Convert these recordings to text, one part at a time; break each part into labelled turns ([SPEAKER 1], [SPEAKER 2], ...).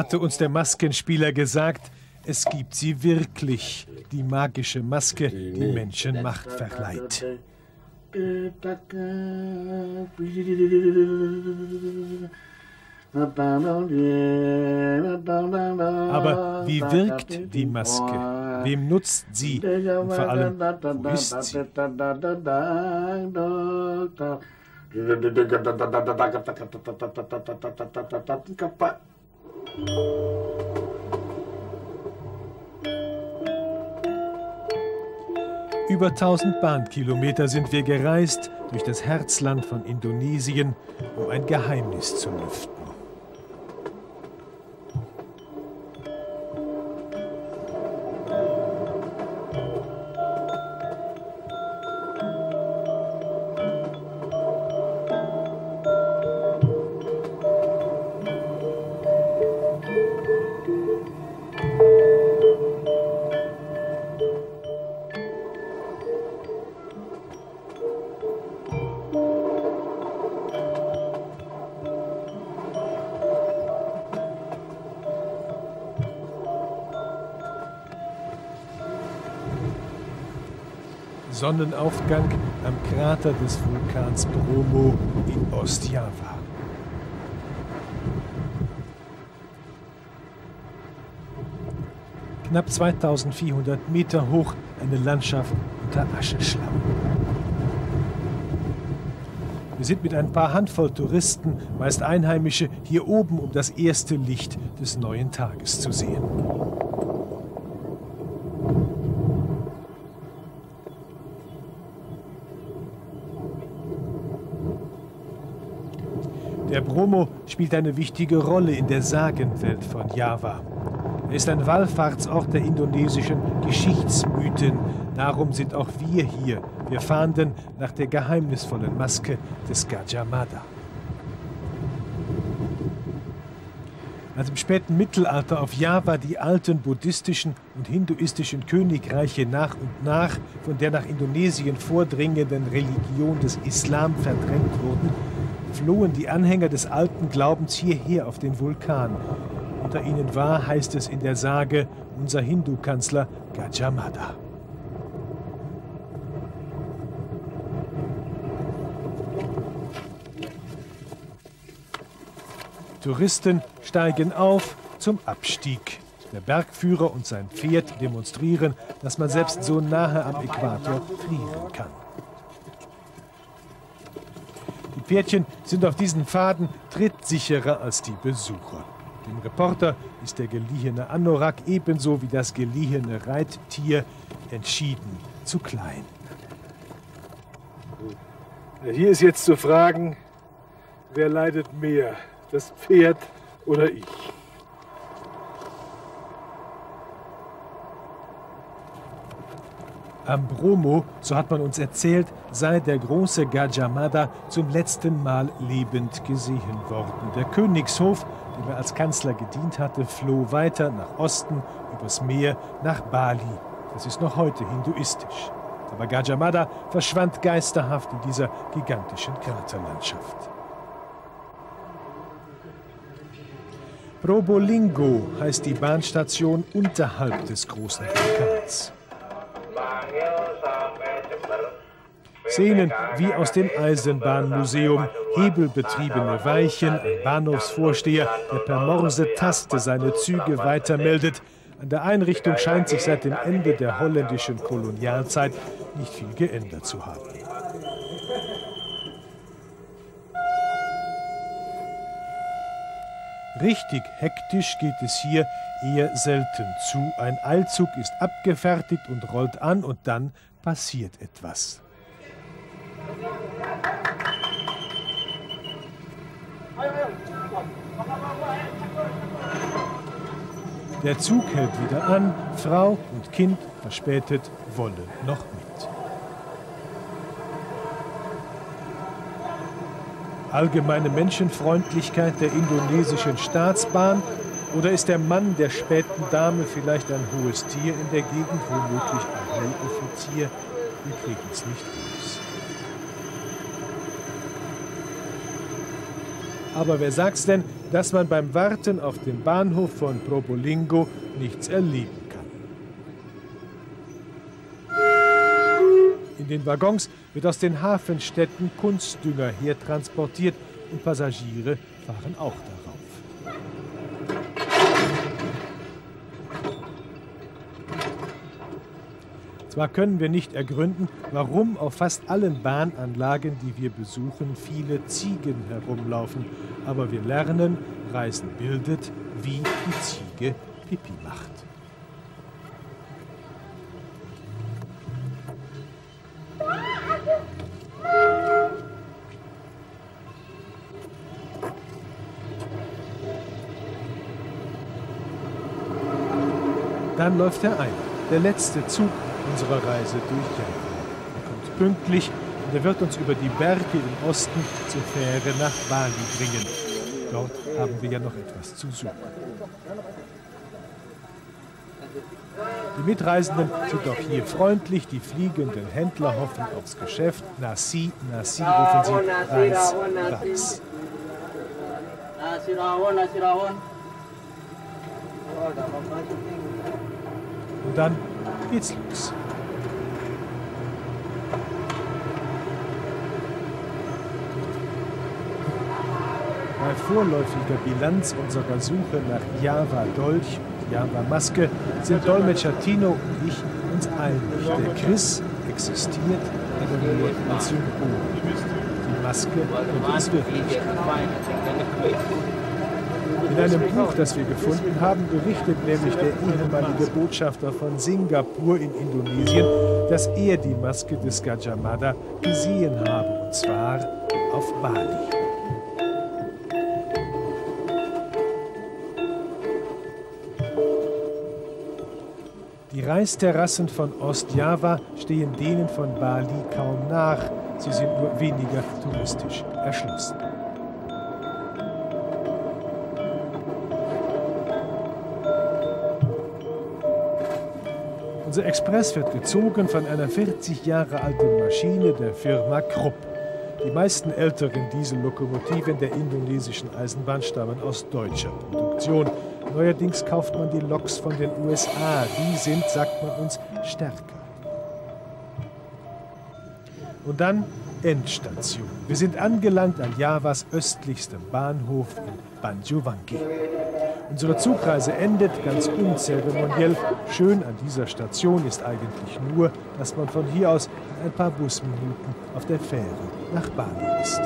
[SPEAKER 1] hatte uns der Maskenspieler gesagt, es gibt sie wirklich, die magische Maske, die Menschen Macht verleiht. Aber wie wirkt die Maske? Wem nutzt sie? Und vor allem, wo ist sie? Über 1000 Bahnkilometer sind wir gereist durch das Herzland von Indonesien, um ein Geheimnis zu lüften. Sonnenaufgang am Krater des Vulkans Bromo in Ostjava. Knapp 2400 Meter hoch eine Landschaft unter Ascheschlamm. Wir sind mit ein paar Handvoll Touristen, meist Einheimische, hier oben, um das erste Licht des neuen Tages zu sehen. Bromo spielt eine wichtige Rolle in der Sagenwelt von Java. Er ist ein Wallfahrtsort der indonesischen Geschichtsmythen. Darum sind auch wir hier. Wir fahnden nach der geheimnisvollen Maske des Gajah Mada. Als im späten Mittelalter auf Java die alten buddhistischen und hinduistischen Königreiche nach und nach von der nach Indonesien vordringenden Religion des Islam verdrängt wurden, flohen die Anhänger des alten Glaubens hierher auf den Vulkan. Unter ihnen war, heißt es in der Sage, unser Hindu-Kanzler Gajamada. Touristen steigen auf zum Abstieg. Der Bergführer und sein Pferd demonstrieren, dass man selbst so nahe am Äquator frieren kann. Pferdchen sind auf diesen Pfaden trittsicherer als die Besucher. Dem Reporter ist der geliehene Anorak ebenso wie das geliehene Reittier entschieden zu klein. Hier ist jetzt zu fragen, wer leidet mehr, das Pferd oder ich? Am Bromo, so hat man uns erzählt, sei der große Gajamada zum letzten Mal lebend gesehen worden. Der Königshof, dem er als Kanzler gedient hatte, floh weiter nach Osten, übers Meer, nach Bali. Das ist noch heute hinduistisch. Aber Gajamada verschwand geisterhaft in dieser gigantischen Kraterlandschaft. Probolingo heißt die Bahnstation unterhalb des großen Vulkans. Szenen wie aus dem Eisenbahnmuseum, hebelbetriebene Weichen, ein Bahnhofsvorsteher, der per Morse-Taste seine Züge weitermeldet. An der Einrichtung scheint sich seit dem Ende der holländischen Kolonialzeit nicht viel geändert zu haben. Richtig hektisch geht es hier eher selten zu. Ein Eilzug ist abgefertigt und rollt an und dann passiert etwas. Der Zug hält wieder an, Frau und Kind verspätet wollen noch mit. allgemeine Menschenfreundlichkeit der indonesischen Staatsbahn oder ist der Mann der späten Dame vielleicht ein hohes Tier in der Gegend, womöglich ein Helden? Wir kriegen es nicht los. Aber wer sagt's denn, dass man beim Warten auf dem Bahnhof von Probolingo nichts erlebt? Den Waggons wird aus den Hafenstädten Kunstdünger hertransportiert und Passagiere fahren auch darauf. Zwar können wir nicht ergründen, warum auf fast allen Bahnanlagen, die wir besuchen, viele Ziegen herumlaufen, aber wir lernen, Reisen bildet, wie die Ziege Pipi macht. Dann läuft er ein, der letzte Zug unserer Reise durch Java. Er kommt pünktlich und er wird uns über die Berge im Osten zur Fähre nach Bali bringen. Dort haben wir ja noch etwas zu suchen. Die Mitreisenden sind auch hier freundlich, die fliegenden Händler hoffen aufs Geschäft. Nasi, Nasi rufen sie, Reis, Reis. Nasi. Und dann geht's los. Bei vorläufiger Bilanz unserer Suche nach Java Dolch und Java Maske sind Dolmetscher Tino und ich uns einig. Der Chris existiert aber nur als Symbol. Die Maske wird uns wirklich. In einem Buch, das wir gefunden haben, berichtet nämlich der ehemalige Botschafter von Singapur in Indonesien, dass er die Maske des Gajah Mada gesehen habe, und zwar auf Bali. Die Reisterrassen von Ostjava stehen denen von Bali kaum nach. Sie sind nur weniger touristisch erschlossen. Unser Express wird gezogen von einer 40 Jahre alten Maschine der Firma Krupp. Die meisten älteren Diesellokomotiven der indonesischen Eisenbahn stammen aus deutscher Produktion. Neuerdings kauft man die Loks von den USA. Die sind, sagt man uns, stärker. Und dann Endstation. Wir sind angelangt an Javas östlichstem Bahnhof in Banjuwangi. Unsere Zugreise endet ganz unzeremoniell. Schön an dieser Station ist eigentlich nur, dass man von hier aus in ein paar Busminuten auf der Fähre nach Bali ist.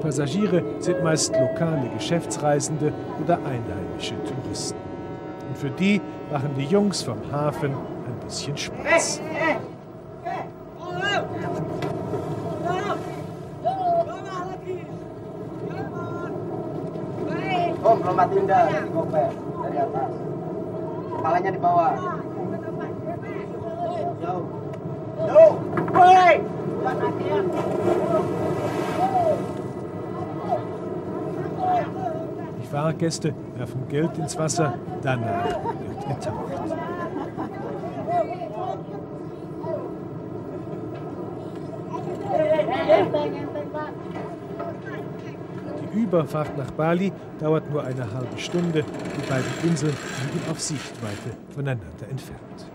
[SPEAKER 1] Passagiere sind meist lokale Geschäftsreisende oder einheimische Touristen. Und für die machen die Jungs vom Hafen bisschen Spaß. Om, lompatin dah dari goper, dari atas. Kepalanya di bawah. Jauh. Jauh. Woi! Fahrgäste werfen Geld ins Wasser, danach wird getaucht. Die Überfahrt nach Bali dauert nur eine halbe Stunde. Die beiden Inseln liegen auf Sichtweite voneinander entfernt.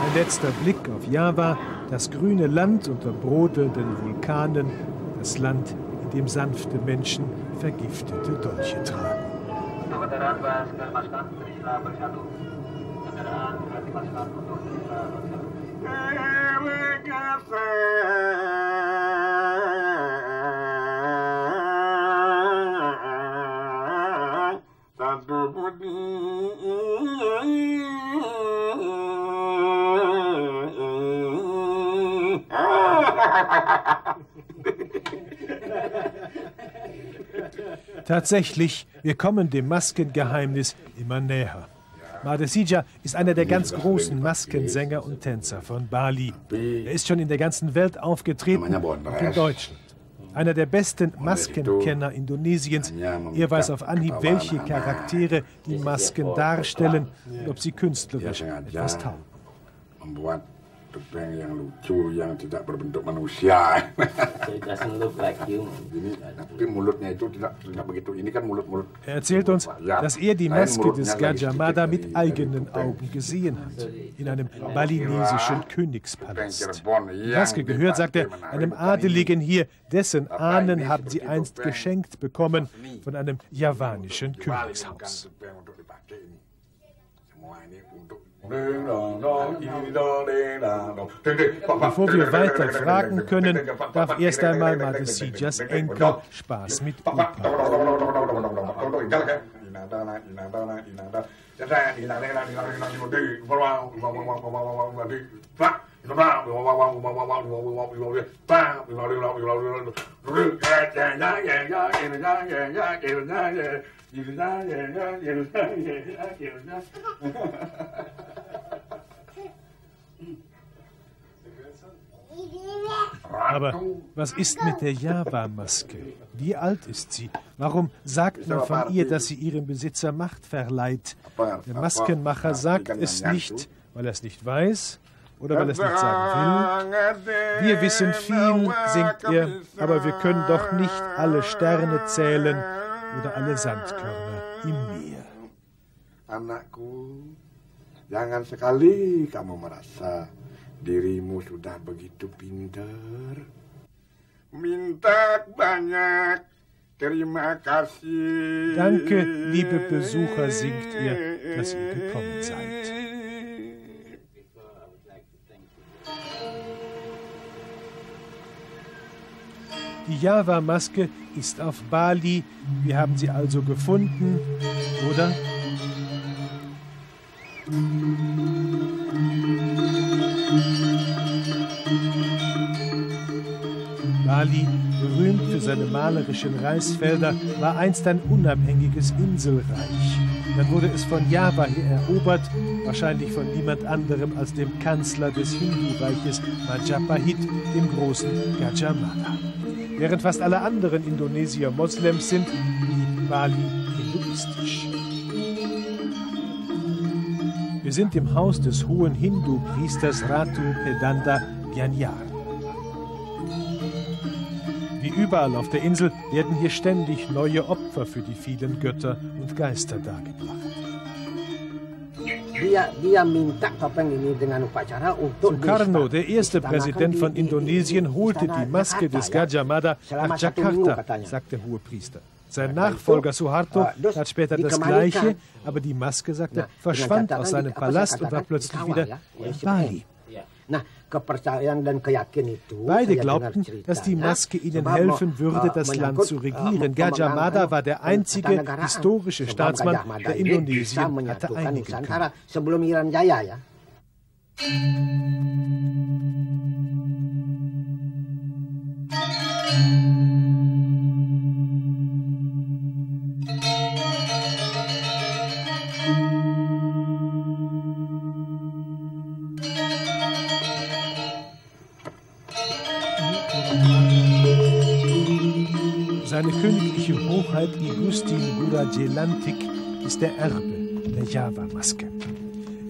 [SPEAKER 1] Ein letzter Blick auf Java, das grüne Land unter brodelnden Vulkanen, das Land, in dem sanfte Menschen vergiftete Dolche tragen. Tatsächlich, wir kommen dem Maskengeheimnis immer näher. Madesija ist einer der ganz großen Maskensänger und Tänzer von Bali. Er ist schon in der ganzen Welt aufgetreten und in Deutschland. Einer der besten Maskenkenner Indonesiens. Er weiß auf Anhieb, welche Charaktere die Masken darstellen und ob sie künstlerisch etwas taugen.
[SPEAKER 2] yang lucu yang tidak berbentuk manusia.
[SPEAKER 3] It doesn't look like human.
[SPEAKER 2] Tapi mulutnya itu tidak tidak begitu. Ini kan mulut-mulut.
[SPEAKER 1] Er erzählt uns, dass er die Maske des Gajah Mada mit eigenen Augen gesehen hat, in einem balinesischen Königspalast. Die Maske gehört, sagt er, einem Adeligen hier, dessen Ahnen haben sie einst geschenkt bekommen von einem javanischen Königshaus. Bevor wir weiter fragen können, darf erst einmal Madesijas Enkel Spaß mit Opa. Aber was ist mit der Java-Maske? Wie alt ist sie? Warum sagt man von ihr, dass sie ihrem Besitzer Macht verleiht? Der Maskenmacher sagt es nicht, weil er es nicht weiß oder weil er es nicht sagen will. Wir wissen viel, singt er, aber wir können doch nicht alle Sterne zählen oder alle Sandkörner im Meer.
[SPEAKER 2] Anakku, jangan sekali kamu merasa dirimu sudah begitu pinter. Minta banyak. Terima kasih.
[SPEAKER 1] Danke, liebe Besucher, singt ihr, dass ihr gekommen seid. Die Java-Maske ist auf Bali. Wir haben sie also gefunden, oder? Bali, berühmt für seine malerischen Reisfelder, war einst ein unabhängiges Inselreich. Dann wurde es von Java her erobert, wahrscheinlich von niemand anderem als dem Kanzler des Hindu-Reiches Majapahit, dem großen Gajah Mada. Während fast alle anderen Indonesier Moslems sind, blieb Bali hinduistisch. Wir sind im Haus des hohen Hindu-Priesters Ratu Pedanda Gyanyar. Wie überall auf der Insel werden hier ständig neue Opfer für die vielen Götter und Geister dargebracht. Sukarno, der erste Präsident von Indonesien, holte die Maske des Gajah Mada nach Jakarta, sagt der Hohepriester. Sein Nachfolger Suharto tat später das Gleiche, aber die Maske, sagt er, verschwand aus seinem Palast und war plötzlich wieder in Bali. Beide glaubten, dass die Maske ihnen helfen würde, das Land zu regieren. Gajah Mada war der einzige historische Staatsmann, der Indonesien hatte einigen können. Gurajelantik ist der Erbe der Java-Maske.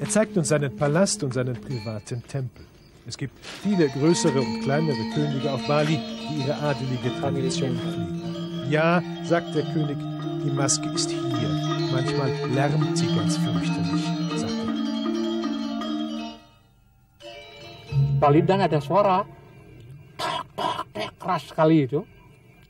[SPEAKER 1] Er zeigt uns seinen Palast und seinen privaten Tempel. Es gibt viele größere und kleinere Könige auf Bali, die ihre adelige Tradition pflegen. Ja, sagt der König, die Maske ist hier. Manchmal lärmt sie ganz fürchterlich, sagt er.
[SPEAKER 4] Balidan ada suara tek tek tek keras sekali itu.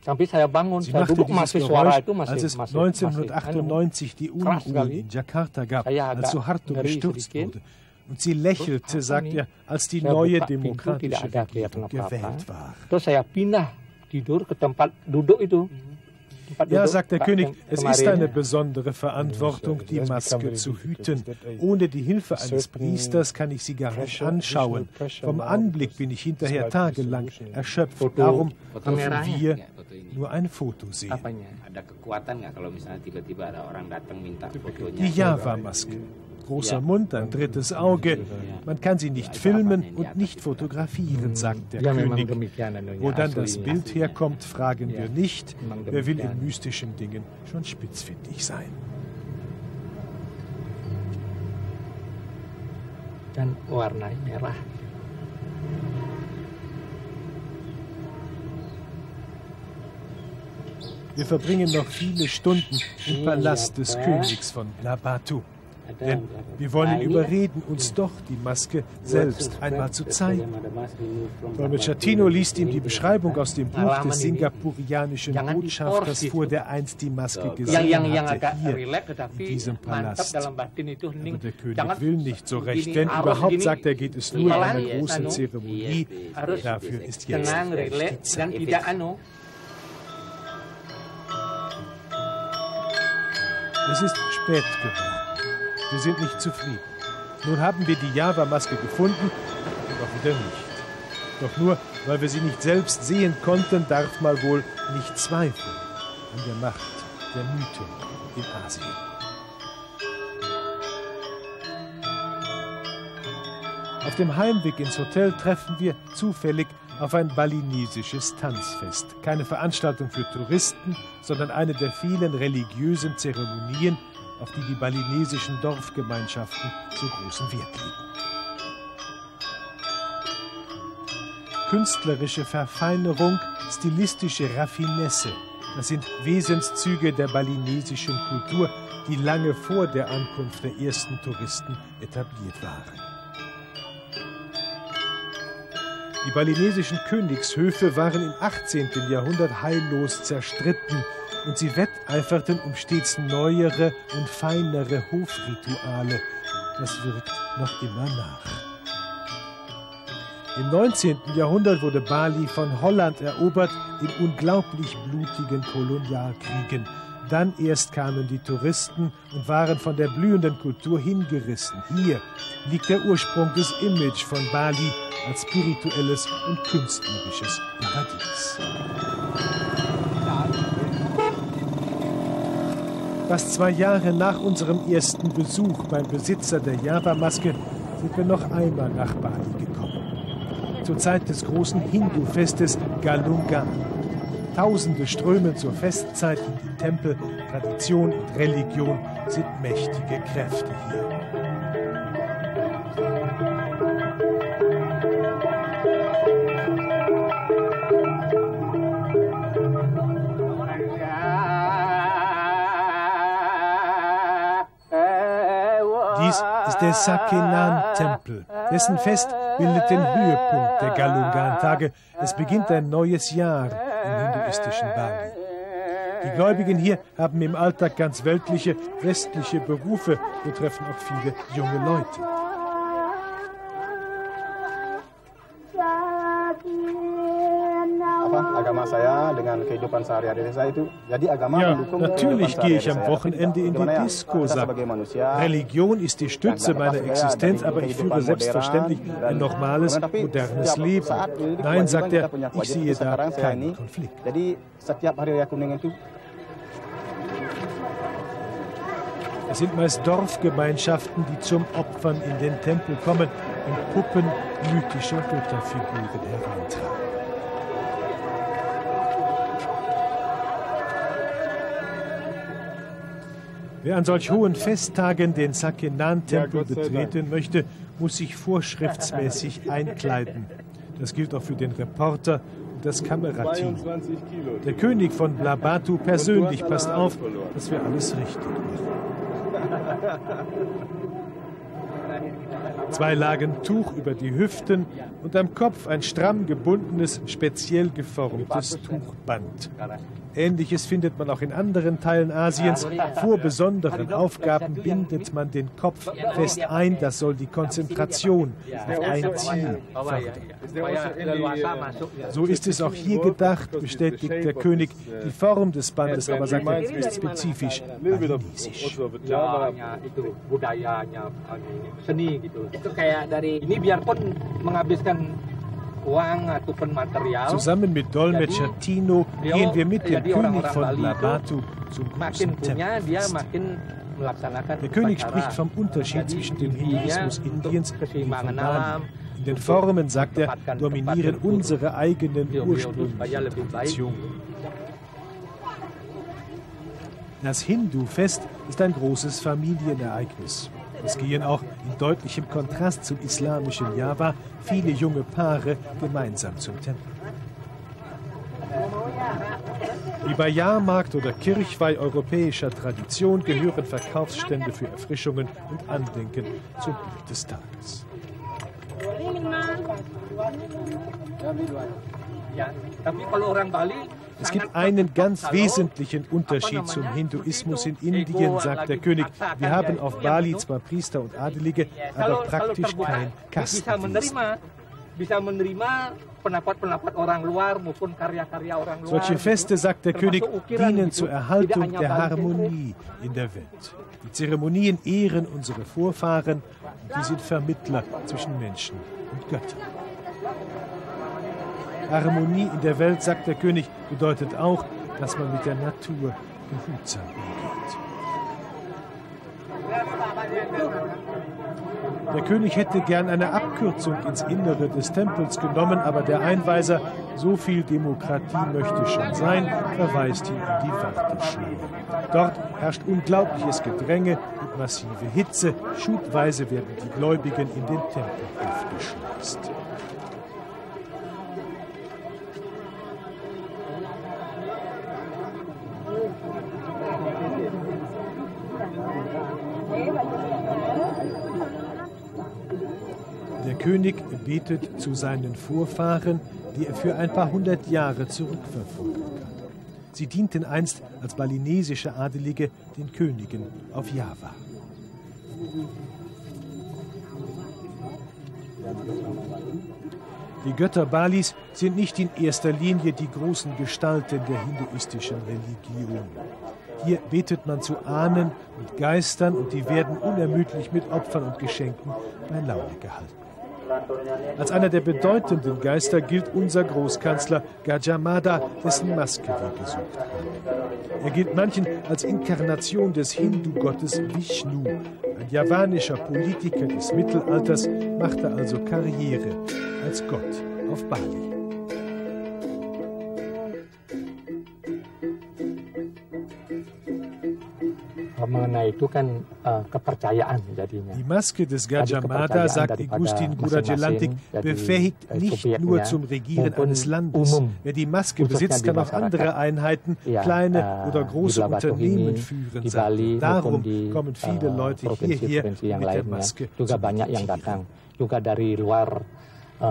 [SPEAKER 1] Sie machte dieses Geräusch, als es
[SPEAKER 4] masih,
[SPEAKER 1] 1998 die Unruhen
[SPEAKER 4] sekali.
[SPEAKER 1] in Jakarta gab, als Suharto gestürzt wurde. Und sie lächelte, sagt er, als die neue demokratische Regierung gewählt war.
[SPEAKER 4] Terus saya pindah tidur ke tempat duduk itu.
[SPEAKER 1] Ja, sagt der König, es ist eine besondere Verantwortung, die Maske zu hüten. Ohne die Hilfe eines Priesters kann ich sie gar nicht anschauen. Vom Anblick bin ich hinterher tagelang erschöpft. Darum dürfen wir nur ein Foto sehen. Die Java-Maske. Großer Mund, ein drittes Auge. Man kann sie nicht filmen und nicht fotografieren, sagt der König. Wo dann das. Bild herkommt, fragen wir nicht. Wer will in mystischen Dingen schon spitzfindig sein?
[SPEAKER 4] Dan warnanya merah.
[SPEAKER 1] Wir verbringen noch viele Stunden im Palast des Königs von Labatu. Denn wir wollen ihn überreden, uns doch die Maske selbst einmal zu zeigen. Dolmetscher Tino liest ihm die Beschreibung aus dem Buch des singapurianischen Botschafters vor, der einst die Maske gesehen hatte, hier in diesem Palast. Aber der König will nicht so recht, denn überhaupt, sagt er, geht es nur in einer
[SPEAKER 4] Iya,
[SPEAKER 1] großen
[SPEAKER 4] anu,
[SPEAKER 1] Zeremonie. Dafür ist jetzt die Zeit. Es ist spät geworden. Wir sind nicht zufrieden. Nun haben wir die Java-Maske gefunden, doch wieder nicht. Doch nur, weil wir sie nicht selbst sehen konnten, darf man wohl nicht zweifeln an der Macht der Mythen in Asien. Auf dem Heimweg ins Hotel treffen wir zufällig auf ein balinesisches Tanzfest. Keine Veranstaltung für Touristen, sondern eine der vielen religiösen Zeremonien, auf die die balinesischen Dorfgemeinschaften so großen Wert legen. Künstlerische Verfeinerung, stilistische Raffinesse, das sind Wesenszüge der balinesischen Kultur, die lange vor der Ankunft der ersten Touristen etabliert waren. Die balinesischen Königshöfe waren im 18. Jahrhundert heillos zerstritten und sie wetteiferten um stets neuere und feinere Hofrituale. Das wirkt noch immer nach. Im 19. Jahrhundert wurde Bali von Holland erobert in unglaublich blutigen Kolonialkriegen. Dann erst kamen die Touristen und waren von der blühenden Kultur hingerissen. Hier liegt der Ursprung des Image von Bali als spirituelles und künstlerisches Paradies. Fast zwei Jahre nach unserem ersten Besuch beim Besitzer der Java-Maske sind wir noch einmal nach Bali gekommen. Zur Zeit des großen Hindu-Festes Galunga. Tausende strömen zur Festzeit in die Tempel. Tradition und Religion sind mächtige Kräfte hier. Der Sakenan-Tempel. Dessen Fest bildet den Höhepunkt der Galungan-Tage. Es beginnt ein neues Jahr im hinduistischen Bali. Die Gläubigen hier haben im Alltag ganz weltliche, westliche Berufe, betreffen auch viele junge Leute.
[SPEAKER 5] Agama saya dengan kehidupan sehari-hari saya itu jadi agama
[SPEAKER 1] Ja,
[SPEAKER 5] mendukung
[SPEAKER 1] natürlich gehe ich am. Wochenende in die Disco, sagt Religion ist die Stütze meiner Existenz, aber ich führe selbstverständlich ein normales, modernes Leben. Nein, sagt er, ich sehe da keinen Konflikt.
[SPEAKER 5] jadi setiap hari raya kuning itu
[SPEAKER 1] Es sind meist Dorfgemeinschaften, die zum Opfern in den Tempel kommen und Puppen mythischer Götterfiguren hereintragen. Wer an solch hohen Festtagen den Sakenan-Tempel betreten möchte, muss sich vorschriftsmäßig einkleiden. Das gilt auch für den Reporter und das Kamerateam. Der König von Blabatu persönlich passt auf, dass wir alles richtig machen. Zwei Lagen Tuch über die Hüften und am Kopf ein stramm gebundenes, speziell geformtes Tuchband. Ähnliches findet man auch in anderen Teilen Asiens. Vor besonderen Aufgaben bindet man den Kopf fest ein. Das soll die Konzentration auf ein Ziel fördern. So ist es auch hier gedacht, bestätigt der König. Die Form des Bandes aber, sagt er, ist spezifisch balinesisch.
[SPEAKER 4] ini biarpun
[SPEAKER 1] Zusammen mit Dolmetscher Tino gehen wir mit dem König von Labatu zum großen Tempelfest. Der König spricht vom Unterschied zwischen dem Hinduismus Indiens und dem von Bali. In den Formen, sagt er, dominieren unsere eigenen ursprünglichen Traditionen. Das Hindu-Fest ist ein großes Familienereignis. Es gehen auch in deutlichem Kontrast zum islamischen Java viele junge Paare gemeinsam zum Tempel. Wie bei Jahrmarkt oder Kirchweih europäischer Tradition gehören Verkaufsstände für Erfrischungen und Andenken zum Bild des Tages. Es gibt einen ganz wesentlichen Unterschied zum Hinduismus in Indien, sagt der König. Wir haben auf Bali zwar Priester und Adelige, aber praktisch kein Kastendienst. Solche Feste, sagt der König, dienen zur Erhaltung der Harmonie in der Welt. Die Zeremonien ehren unsere Vorfahren und die sind Vermittler zwischen Menschen und Göttern. Harmonie in der Welt, sagt der König, bedeutet auch, dass man mit der Natur behutsam umgeht. Der König hätte gern eine Abkürzung ins Innere des Tempels genommen, aber der Einweiser, so viel Demokratie möchte schon sein, verweist ihn in die Warteschlange. Dort herrscht unglaubliches Gedränge und massive Hitze. Schubweise werden die Gläubigen in den Tempelhof geschleust. König betet zu seinen Vorfahren, die er für ein paar hundert Jahre zurückverfolgen kann. Sie dienten einst als balinesische Adelige den Königen auf Java. Die Götter Balis sind nicht in erster Linie die großen Gestalten der hinduistischen Religion. Hier betet man zu Ahnen und Geistern und die werden unermüdlich mit Opfern und Geschenken bei Laune gehalten. Als einer der bedeutenden Geister gilt unser Großkanzler Gajamada, dessen Maske wir gesucht haben. Er gilt manchen als Inkarnation des Hindu-Gottes Vishnu. Ein javanischer Politiker des Mittelalters machte also Karriere als Gott auf Bali. Mengenai itu kan uh, kepercayaan jadinya. Die Maske des Gajah Mada, sagt Igustin Gurajelantik, befähigt nicht nur zum Regieren eines Landes. Wer die Maske besitzt, kann auch andere Einheiten, kleine uh, oder große Unternehmen führen. Darum kommen viele Leute hierher mit der Maske. Juga banyak yang datang. Juga dari luar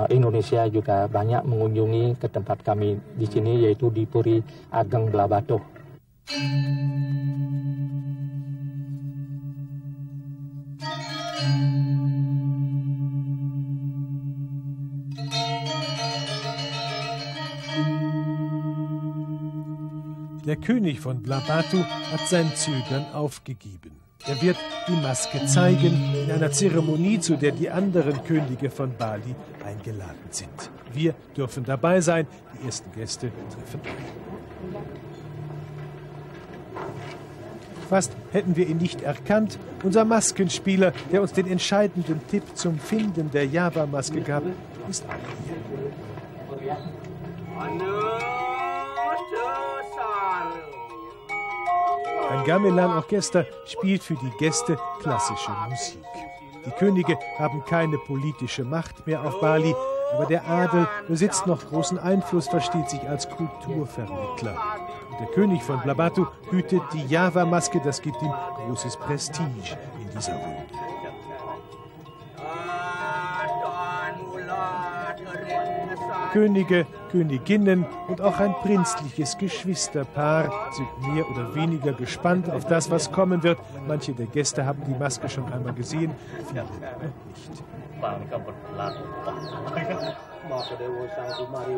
[SPEAKER 1] Indonesia juga banyak mengunjungi ke tempat kami di sini yaitu di Puri Ageng Blabato. Der König von Blabatu hat sein Zögern aufgegeben. Er wird die Maske zeigen in einer Zeremonie, zu der die anderen Könige von Bali eingeladen sind. Wir dürfen dabei sein. Die ersten Gäste treffen ein. Fast hätten wir ihn nicht erkannt. Unser Maskenspieler, der uns den entscheidenden Tipp zum Finden der Java-Maske gab, ist auch hier. Ein Gamelan-Orchester spielt für die Gäste klassische Musik. Die Könige haben keine politische Macht mehr auf Bali, aber der Adel besitzt noch großen Einfluss, versteht sich als Kulturvermittler. Der König von Blabatu hütet die Java-Maske, das gibt ihm großes Prestige in dieser Runde. Könige, Königinnen und auch ein prinzliches Geschwisterpaar sind mehr oder weniger gespannt auf das, was kommen wird. Manche der Gäste haben die Maske schon einmal gesehen, viele nicht.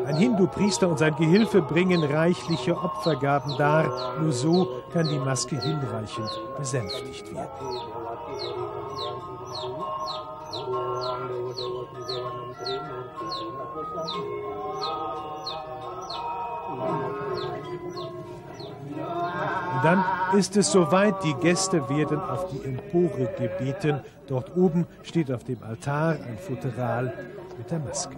[SPEAKER 1] Ein Hindu-Priester und sein Gehilfe bringen reichliche Opfergaben dar. Nur so kann die Maske hinreichend besänftigt werden. dann ist es soweit, die Gäste werden auf die Empore gebeten. Dort oben steht auf dem Altar ein Futteral mit der Maske.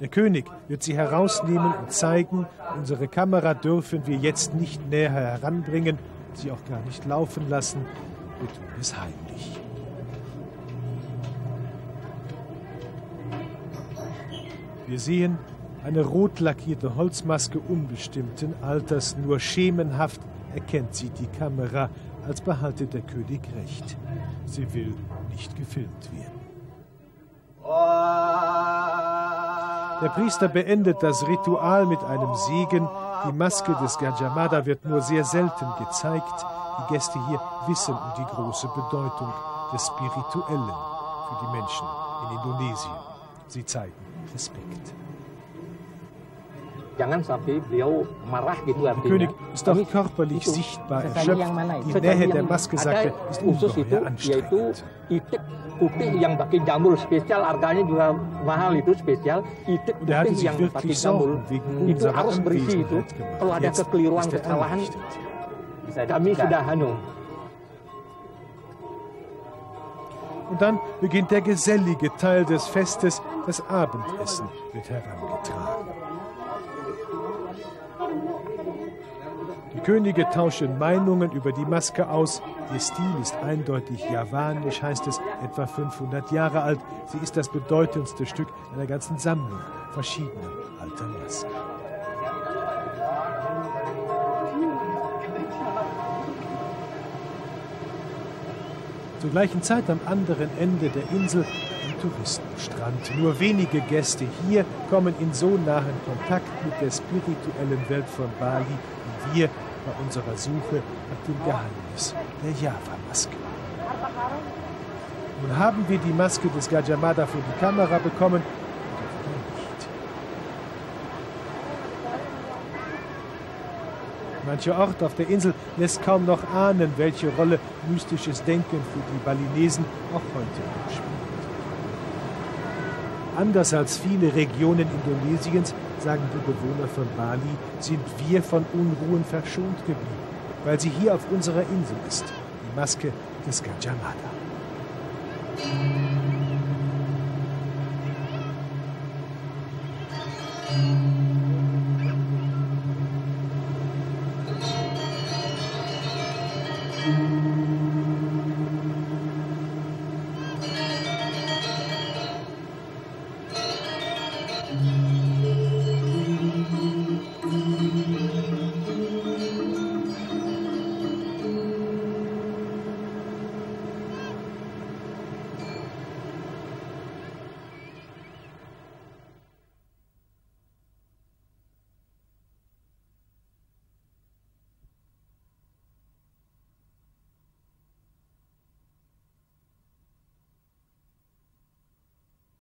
[SPEAKER 1] Der König wird sie herausnehmen und zeigen. Unsere Kamera dürfen wir jetzt nicht näher heranbringen, sie auch gar nicht laufen lassen. Wir tun es heimlich. Wir sehen eine rot lackierte Holzmaske unbestimmten Alters. Nur schemenhaft erkennt sie die Kamera, als behalte der König recht. Sie will nicht gefilmt werden. Der Priester beendet das Ritual mit einem Segen. Die Maske des Gajamada wird nur sehr selten gezeigt. Die Gäste hier wissen um die große Bedeutung des Spirituellen für die Menschen in Indonesien. Sie zeigen Respekt. Der. König ist auch körperlich sichtbar erschöpft. Die Nähe der Maske, sagt er, ist ungeheuer anstrengend.
[SPEAKER 4] Putih yang pakai jambul spesial harganya juga mahal itu spesial. Itik putih yang pakai
[SPEAKER 1] wegen
[SPEAKER 4] itu harus berisi itu. Kalau ada kekeliruan kesalahan kami sudah anu.
[SPEAKER 1] Und dann beginnt der gesellige Teil des Festes. Das Abendessen wird herangetragen. Die Könige tauschen Meinungen über die Maske aus. Ihr Stil ist eindeutig javanisch, heißt es, etwa 500 Jahre alt. Sie ist das bedeutendste Stück einer ganzen Sammlung verschiedener alter Masken. Zur gleichen Zeit am anderen Ende der Insel ein Touristenstrand. Nur wenige Gäste hier kommen in so nahen Kontakt mit der spirituellen Welt von Bali wie wir bei unserer Suche nach dem Geheimnis der Java-Maske. Nun haben wir die Maske des Gajamada vor die Kamera bekommen. Mancher Ort auf der Insel lässt kaum noch ahnen, welche Rolle mystisches Denken für die Balinesen auch heute spielt. Anders als viele Regionen Indonesiens sagen die Bewohner von Bali, sind wir von Unruhen verschont geblieben, weil sie hier auf unserer Insel ist, die Maske des Gajamada. Musik